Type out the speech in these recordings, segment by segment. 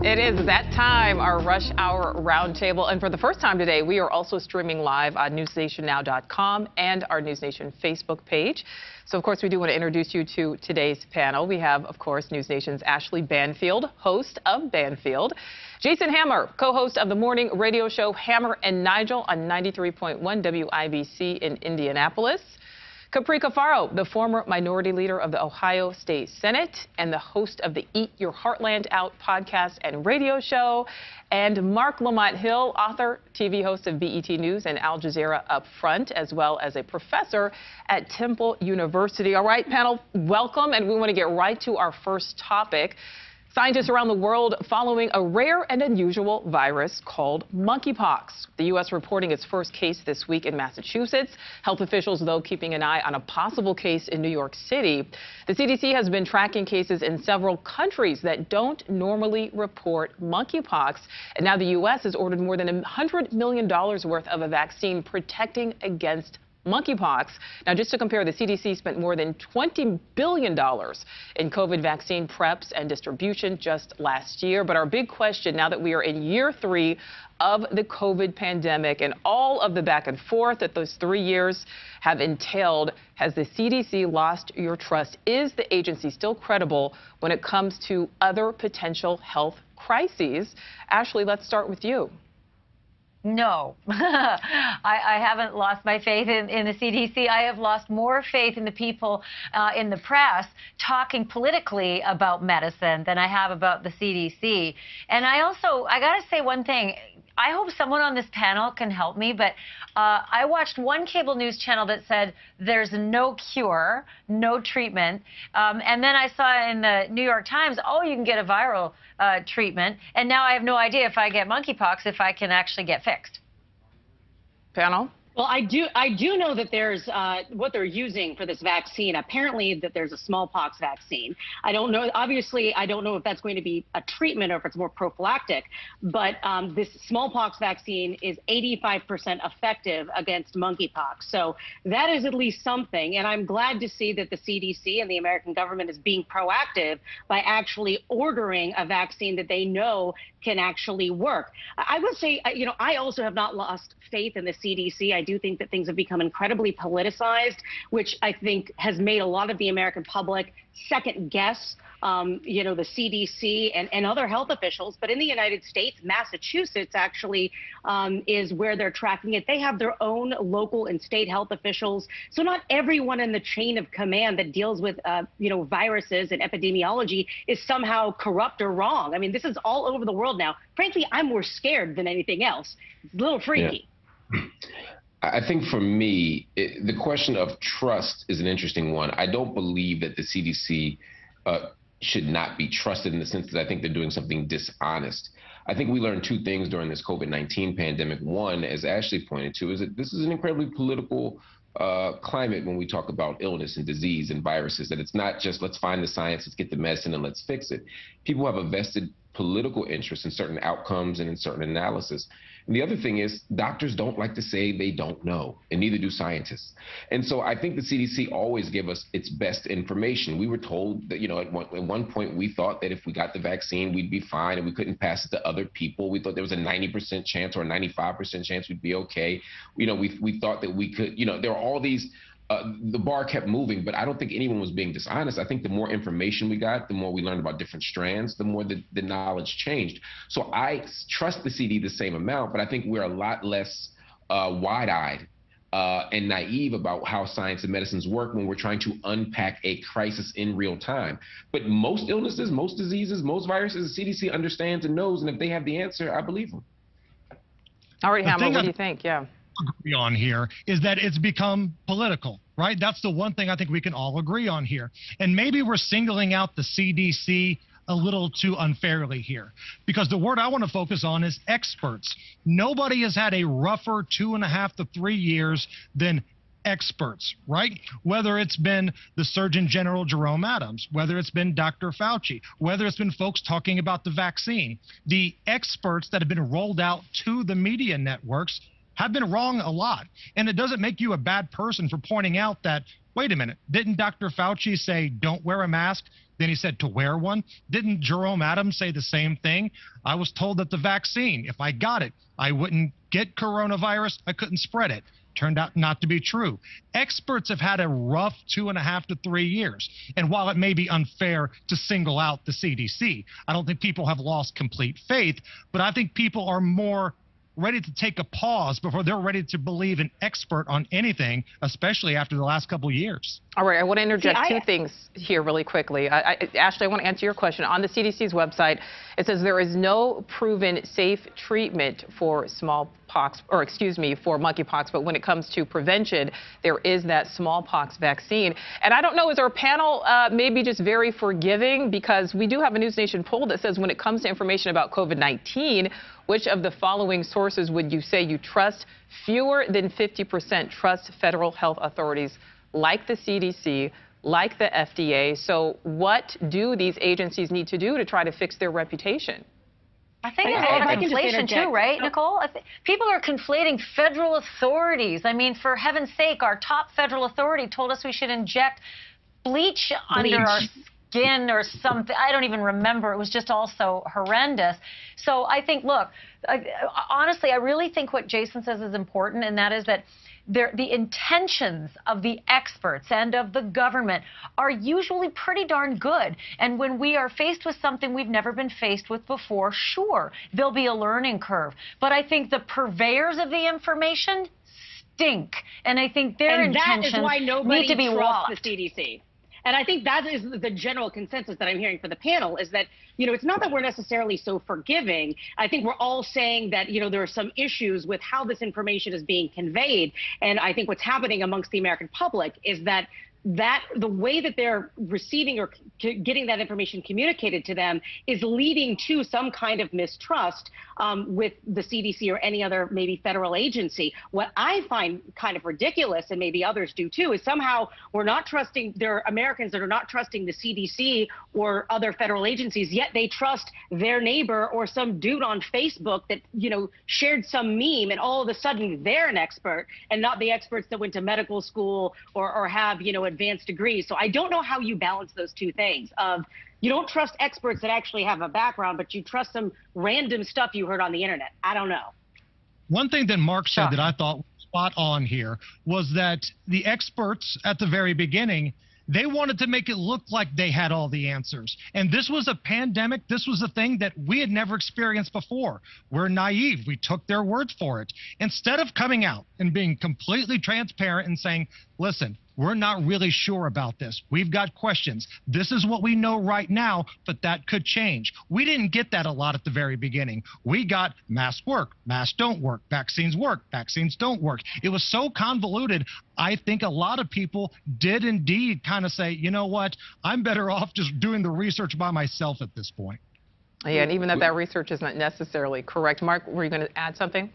It is that time, our rush hour roundtable. And for the first time today, we are also streaming live on newsnationnow.com and our NewsNation Facebook page. So, of course, we do want to introduce you to today's panel. We have, of course, NewsNation's Ashleigh Banfield, host of Banfield, Jason Hammer, co-host of the morning radio show Hammer and Nigel on 93.1 WIBC in Indianapolis. Capri Cafaro, the former minority leader of the Ohio State Senate and the host of the Eat Your Heartland Out podcast and radio show, and Marc Lamont Hill, author, TV host of BET News and Al Jazeera Up Front, as well as a professor at Temple University. All right, panel, welcome, and we want to get right to our first topic. Scientists around the world following a rare and unusual virus called monkeypox. The U.S. reporting its first case this week in Massachusetts. Health officials, though, keeping an eye on a possible case in New York City. The CDC has been tracking cases in several countries that don't normally report monkeypox. And now the U.S. has ordered more than $100 million worth of a vaccine protecting against monkeypox. Now, just to compare, the CDC spent more than $20 billion in COVID vaccine preps and distribution just last year. But our big question now that we are in year three of the COVID pandemic and all of the back and forth that those three years have entailed, has the CDC lost your trust? Is the agency still credible when it comes to other potential health crises? Ashleigh, let's start with you. No, I, I, haven't lost my faith in, in, the CDC. I have lost more faith in the people uh, in the press talking politically about medicine than I have about the CDC. And I also, I got to say one thing. I hope someone on this panel can help me, but uh, I watched one cable news channel that said there's no cure, no treatment. Um, and then I saw in the New York Times, oh, you can get a viral uh, treatment. And now I have no idea if I get monkeypox, if I can actually get fixed. Panel? Well, I do I do know that there's uh, what they're using for this vaccine. Apparently, that there's a smallpox vaccine. I don't know. Obviously, I don't know if that's going to be a treatment or if it's more prophylactic. But um, this smallpox vaccine is 85% effective against monkeypox. So that is at least something. And I'm glad to see that the CDC and the American government is being proactive by actually ordering a vaccine that they know can actually work. I would say, you know, I also have not lost faith in the CDC. I do think that things have become incredibly politicized, which I think has made a lot of the American public second guess, um, you know, the CDC and, and other health officials. But in the United States, Massachusetts actually um, is where they're tracking it. They have their own local and state health officials. So not everyone in the chain of command that deals with, uh, you know, viruses and epidemiology is somehow corrupt or wrong. I mean, this is all over the world now. Frankly, I'm more scared than anything else. It's a little freaky. Yeah. I think for me, it, the question of trust is an interesting one. I don't believe that the CDC uh, should not be trusted in the sense that I think they're doing something dishonest. I think we learned two things during this COVID 19 pandemic. One, as Ashleigh pointed to, is that this is an incredibly political uh, climate when we talk about illness and disease and viruses, that it's not just let's find the science, let's get the medicine, and let's fix it. People have a vested political interest in certain outcomes and in certain analysis. And the other thing is, doctors don't like to say they don't know, and neither do scientists. And so I think the CDC always give us its best information. We were told that, you know, at one, at one point we thought that if we got the vaccine, we'd be fine and we couldn't pass it to other people. We thought there was a 90% chance or a 95% chance we'd be okay. You know, we, we thought that we could, you know, there are all these uh, the bar kept moving, but I don't think anyone was being dishonest. I think the more information we got, the more we learned about different strands, the more the, the knowledge changed. So I trust the CD the same amount, but I think we're a lot less uh, wide eyed uh, and naive about how science and medicines work when we're trying to unpack a crisis in real time. But most illnesses, most diseases, most viruses, the CDC understands and knows, and if they have the answer, I believe them. All right, Hammer, what do you think? Yeah agree on here is that it's become political, right? That's the one thing I think we can all agree on here. And maybe we're singling out the CDC a little too unfairly here because the word I want to focus on is experts. Nobody has had a rougher two and a half to three years than experts, right? Whether it's been the Surgeon General Jerome Adams, whether it's been Dr. Fauci, whether it's been folks talking about the vaccine, the experts that have been rolled out to the media networks have been wrong a lot. And it doesn't make you a bad person for pointing out that, wait a minute, didn't Dr. Fauci say don't wear a mask? Then he said to wear one. Didn't Jerome Adams say the same thing? I was told that the vaccine, if I got it, I wouldn't get coronavirus, I couldn't spread it turned out not to be true. Experts have had a rough two and a half to three years. And while it may be unfair to single out the CDC, I don't think people have lost complete faith, but I think people are more ready to take a pause before they're ready to believe an expert on anything, especially after the last couple of years. All right, I want to interject See, I, two things here really quickly. I, I, Ashleigh, I want to answer your question. On the CDC's website, it says there is no proven safe treatment for smallpox, or excuse me, for monkeypox, but when it comes to prevention, there is that smallpox vaccine. And I don't know, is our panel uh, maybe just very forgiving? Because we do have a News Nation poll that says when it comes to information about COVID-19, which of the following sources would you say you trust? Fewer than 50% trust federal health authorities like the CDC, like the FDA. So, what do these agencies need to do to try to fix their reputation? I think I- there's I- a lot of conflation too, right, Nicole? People are conflating federal authorities. I mean, for heaven's sake, our top federal authority told us we should inject bleach, under our skin or something. I don't even remember. It was just also horrendous. So I think, look, I, honestly, I really think what Jason says is important, and that is that the intentions of the experts and of the government are usually pretty darn good. And when we are faced with something we've never been faced with before, sure, there'll be a learning curve. But I think the purveyors of the information stink. And I think their and that intentions is why nobody need to be trusts walked. the CDC. And I think that is the general consensus that I'm hearing for the panel is that, you know, it's not that we're necessarily so forgiving. I think we're all saying that, you know, there are some issues with how this information is being conveyed. And I think what's happening amongst the American public is that that the way that they're receiving or getting that information communicated to them is leading to some kind of mistrust um, with the CDC or any other maybe federal agency. What I find kind of ridiculous, and maybe others do too, is somehow we're not trusting. There are Americans that are not trusting the CDC or other federal agencies, yet they trust their neighbor or some dude on Facebook that you know shared some meme, and all of a sudden they're an expert and not the experts that went to medical school or, or have you know advanced degrees. So I don't know how you balance those two things of you don't trust experts that actually have a background, but you trust some random stuff you heard on the internet. I don't know. One thing that Marc said that I thought was spot on here was that the experts at the very beginning they wanted to make it look like they had all the answers. And this was a pandemic. This was a thing that we had never experienced before. We're naive. We took their word for it. Instead of coming out and being completely transparent and saying, listen, we're not really sure about this. We've got questions. This is what we know right now, but that could change. We didn't get that a lot at the very beginning. We got masks work, masks don't work, vaccines work, vaccines don't work. It was so convoluted. I think a lot of people did indeed kind of say, you know what, I'm better off just doing the research by myself at this point. Yeah, and even that that research is not necessarily correct. Marc, were you going to add something?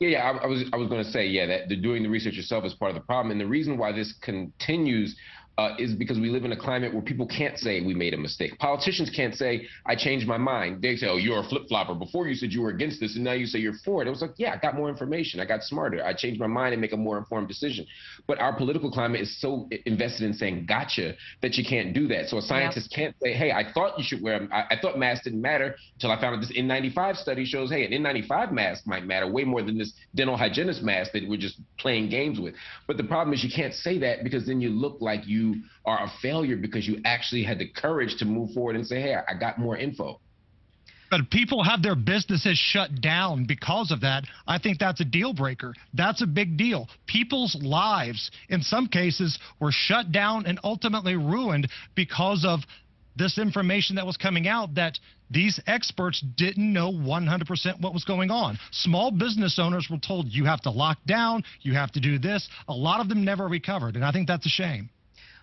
Yeah, yeah, I, I was I was going to say yeah that the doing the research yourself is part of the problem, and the reason why this continues uh, is because we live in a climate where people can't say we made a mistake. Politicians can't say I changed my mind. They say, oh, you're a flip flopper. Before you said you were against this, and now you say you're for it. It was like, yeah, I got more information. I got smarter. I changed my mind and make a more informed decision. But our political climate is so invested in saying gotcha that you can't do that. So a scientist can't say, hey, I thought you should wear. I, I thought masks didn't matter until I found out this N95 study shows, hey, an N95 mask might matter way more than this dental hygienist mask that we're just playing games with. But the problem is you can't say that because then you look like you are a failure because you actually had the courage to move forward and say, hey, I got more info. But people have their businesses shut down because of that. I think that's a deal breaker. That's a big deal. People's lives, in some cases, were shut down and ultimately ruined because of this information that was coming out that these experts didn't know 100% what was going on. Small business owners were told you have to lock down, you have to do this. A lot of them never recovered, and I think that's a shame.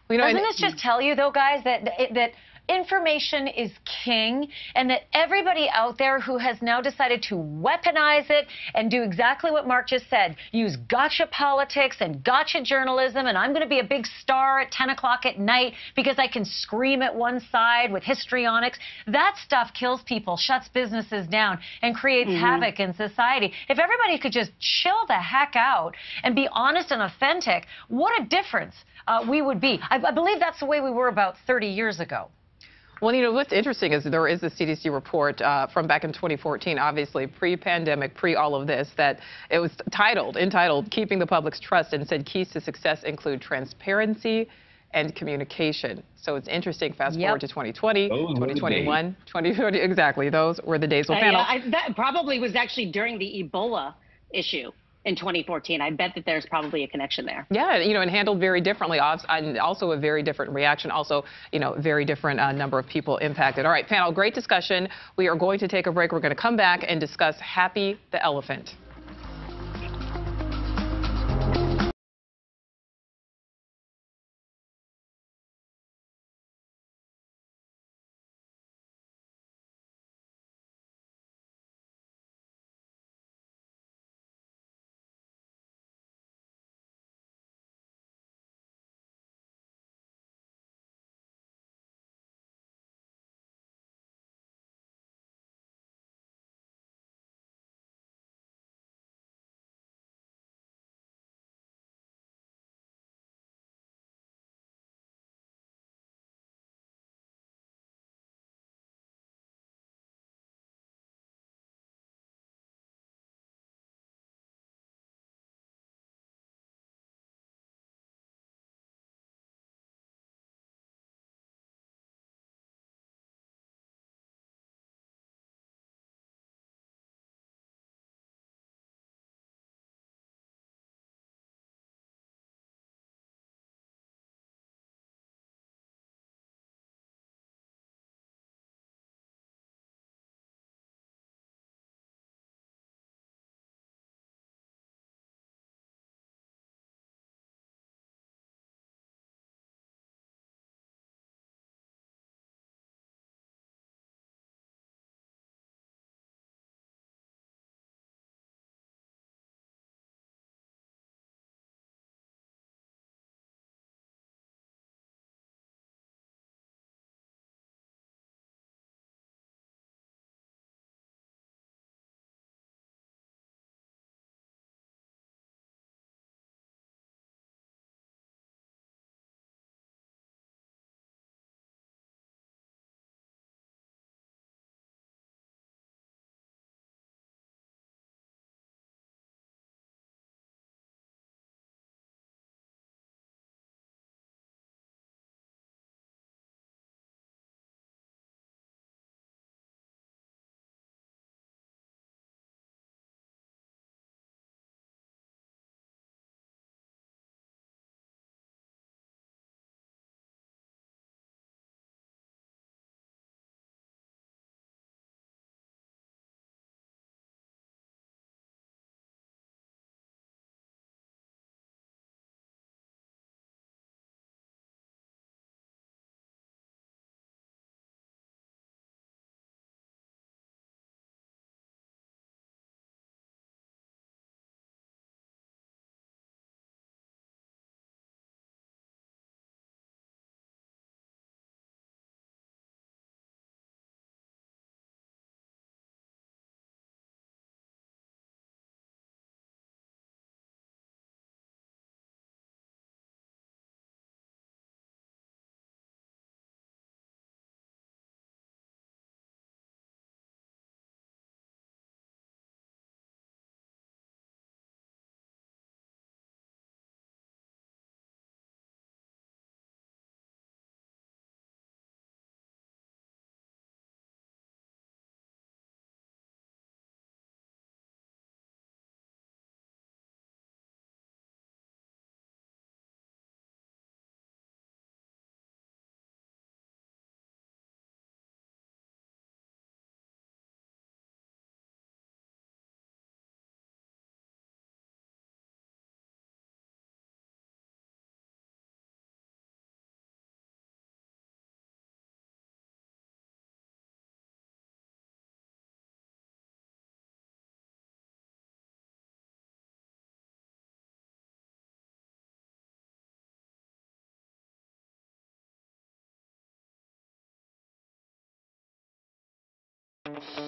You know, Doesn't this just tell you, though, guys, that that information is king, and that everybody out there who has now decided to weaponize it and do exactly what Marc just said, use gotcha politics and gotcha journalism, and I'm going to be a big star at 10 o'clock at night because I can scream at one side with histrionics. That stuff kills people, shuts businesses down, and creates havoc in society. If everybody could just chill the heck out and be honest and authentic, what a difference uh, we would be. I, I believe that's the way we were about 30 years ago. Well, you know, what's interesting is there is a CDC report uh, from back in 2014, obviously pre-pandemic, pre all of this, that it was titled, entitled, Keeping the Public's Trust, and said keys to success include transparency and communication. So it's interesting, fast Yep. forward to 2020, Those 2021, 2020, exactly, those were the days. Well, Uh, panel, yeah, I, that probably was actually during the Ebola issue in 2014. I bet that there's probably a connection there. Yeah, you know, and handled very differently, also a very different reaction. Also, you know, very different uh, number of people impacted. All right, panel, great discussion. We are going to take a break. We're going to come back and discuss Happy the Elephant.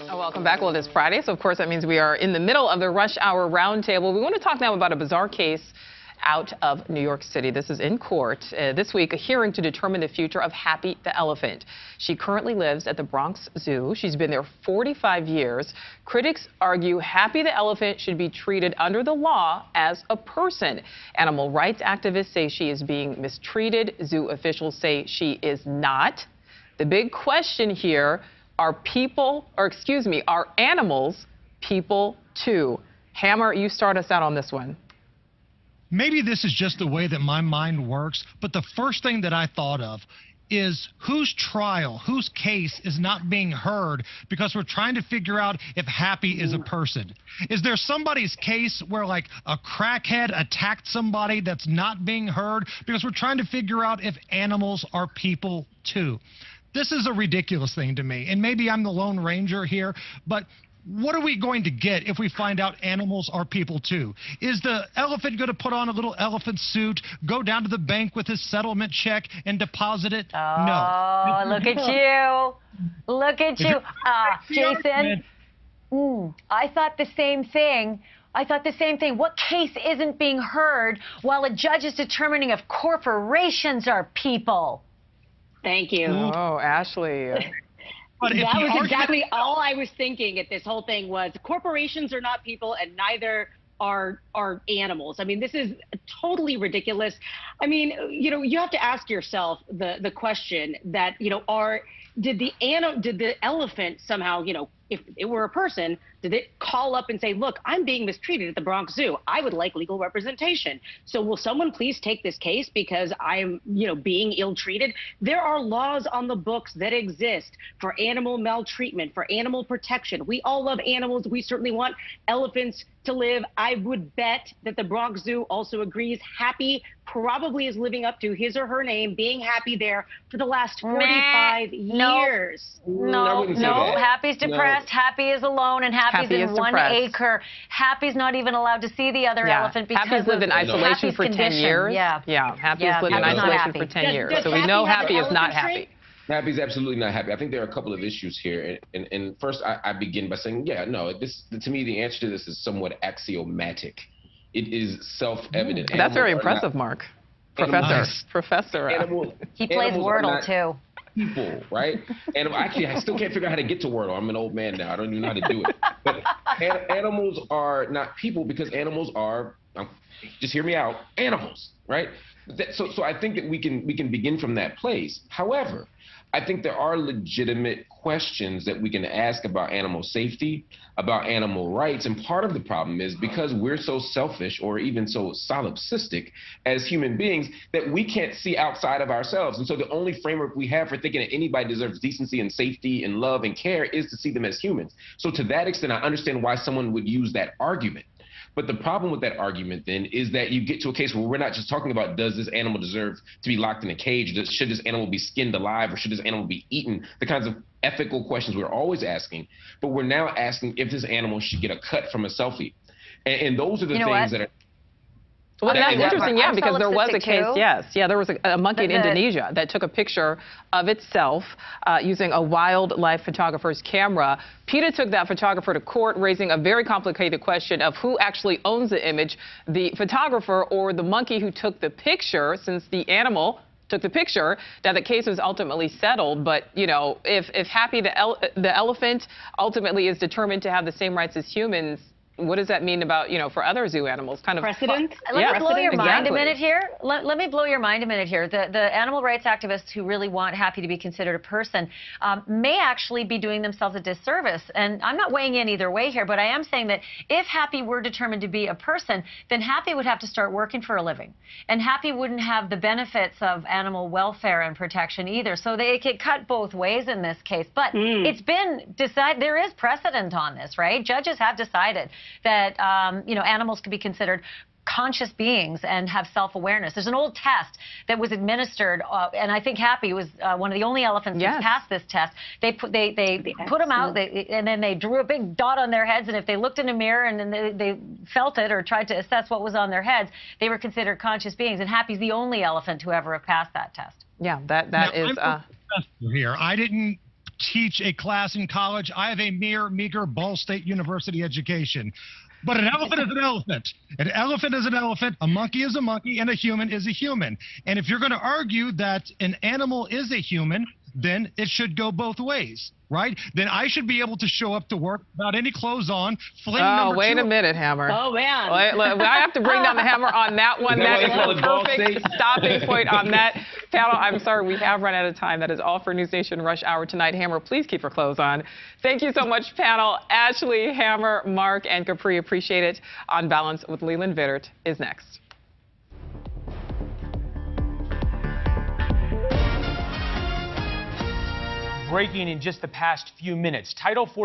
Oh, Welcome back. Well, it is Friday, so of course that means we are in the middle of the rush hour roundtable. We want to talk now about a bizarre case out of New York City. This is in court. Uh, this week, a hearing to determine the future of Happy the elephant. She currently lives at the Bronx Zoo. She's been there 45 years. Critics argue Happy the elephant should be treated under the law as a person. Animal rights activists say she is being mistreated. Zoo officials say she is not. The big question here are people, or excuse me, are animals people too? Hammer, you start us out on this one. Maybe this is just the way that my mind works, but the first thing that I thought of is whose trial, whose case is not being heard because we're trying to figure out if Happy is a person. Is there somebody's case where like a crackhead attacked somebody that's not being heard because we're trying to figure out if animals are people too? This is a ridiculous thing to me. And maybe I'm the Lone Ranger here, but what are we going to get if we find out animals are people too? Is the elephant going to put on a little elephant suit, go down to the bank with his settlement check, and deposit it? Oh, no. Oh, look at you. Look at you. Uh, Jason, mm, I thought the same thing. I thought the same thing. What case isn't being heard while a judge is determining if corporations are people? Thank you. Mm. Oh, Ashleigh. But that was argument... exactly all I was thinking at this whole thing was corporations are not people and neither are are animals. I mean, this is totally ridiculous. I mean, you know, you have to ask yourself the the question that, you know, are did the animal did the elephant somehow, you know, if it were a person, did it call up and say, look, I'm being mistreated at the Bronx Zoo. I would like legal representation. So will someone please take this case because I'm, you know, being ill treated? There are laws on the books that exist for animal maltreatment, for animal protection. We all love animals. We certainly want elephants to live. I would bet that the Bronx Zoo also agrees Happy probably is living up to his or her name, being happy there for the last 45 nah, years. No, no, no. Happy's depressed. No. Happy is alone, and Happy's Happy in one depressed. acre. Happy's not even allowed to see the other yeah. elephant because Happy's lived in isolation Happy's for condition. 10 years. Yeah, yeah. Happy's yeah. lived in Happy's isolation for 10 does, years, does so we know Happy is not happy. happy. Happy's absolutely not happy. I think there are a couple of issues here, and, and, and first I, I, begin by saying, yeah, no, this to me the answer to this is somewhat axiomatic. It is self-evident. Mm, that's very impressive, not, Marc. Professor, animals, professor. Animal, he plays Wordle too people, right? and actually, I still can't figure out how to get to Wordle. I'm an old man now. I don't even know how to do it. But an- animals are not people because animals are. Um, just hear me out. Animals, right? That, so, so I think that we can we can begin from that place. However, I think there are legitimate questions that we can ask about animal safety, about animal rights. And part of the problem is because we're so selfish or even so solipsistic as human beings that we can't see outside of ourselves. And so the only framework we have for thinking that anybody deserves decency and safety and love and care is to see them as humans. So to that extent, I understand why someone would use that argument. But the problem with that argument then is that you get to a case where we're not just talking about does this animal deserve to be locked in a cage? Does, should this animal be skinned alive or should this animal be eaten? The kinds of ethical questions we're always asking. But we're now asking if this animal should get a cut from a selfie. And, and those are the you know things what? that are well, that's interesting, yeah, I'm because there was a case, too. yes, yeah, there was a, a monkey in the- Indonesia that took a picture of itself uh, using a wildlife photographer's camera. PETA took that photographer to court, raising a very complicated question of who actually owns the image, the photographer or the monkey who took the picture, since the animal took the picture. Now the case was ultimately settled, but you know, if if Happy the ele- the elephant ultimately is determined to have the same rights as humans, what does that mean about you know for other zoo animals? Kind of Precedent? Let Yeah. me blow your mind a minute here. Let, let me blow your mind a minute here. The, the animal rights activists who really want Happy to be considered a person um, may actually be doing themselves a disservice. And I'm not weighing in either way here, but I am saying that if Happy were determined to be a person, then Happy would have to start working for a living. And Happy wouldn't have the benefits of animal welfare and protection either. So they could cut both ways in this case. But it's been decided, there is precedent on this, right? Judges have decided that, um, you know, animals could be considered conscious beings and have self-awareness. There's an old test that was administered, uh, and I think Happy was uh, one of the only elephants Yes. that's passed this test. They put they they, they put them out, they, and then they drew a big dot on their heads, and if they looked in a mirror and then they, they felt it or tried to assess what was on their heads, they were considered conscious beings. And Happy's the only elephant to ever have passed that test. yeah, that that Now, is. I'm Uh, here. I didn't teach a class in college. I have a mere meager Ball State University education. But an elephant is an elephant. An elephant is an elephant. A monkey is a monkey, and a human is a human. And if you're going to argue that an animal is a human, then it should go both ways, right? Then I should be able to show up to work without any clothes on. Fling Oh, number wait two a minute, Hammer. Oh man. Wait, look, I have to bring down the hammer on that one. Is that That why is they call the perfect stopping point on that panel. I'm sorry, we have run out of time. That is all for News Nation Rush Hour tonight. Hammer, please keep your clothes on. Thank you so much, panel. Ashleigh, Hammer, Marc, and Capri. Appreciate it. On Balance with Leland Vittert is next. Breaking in just the past few minutes. Title 40